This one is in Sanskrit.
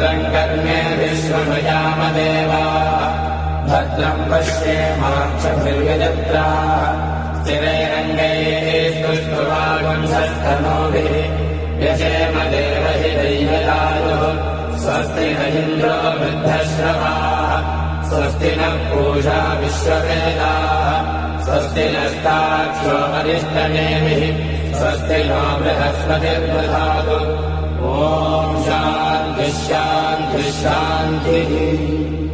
भद्रम् विश्वमयामदेवा। भद्रम् पश्ये माक्षभियत्रा स्थिरैरङ्गये यशेम वंशस्तनोभिः यजेम देवजै स्वस्ति न इन्द्रो वृद्धश्रवाः। स्वस्ति नः पूषा विश्ववेदाः। स्वस्ति नस्ताक्षमनिष्टनेभिः स्वस्ति नो बृहस्पतिर्दधातु ओ शान्तिः शान्तिः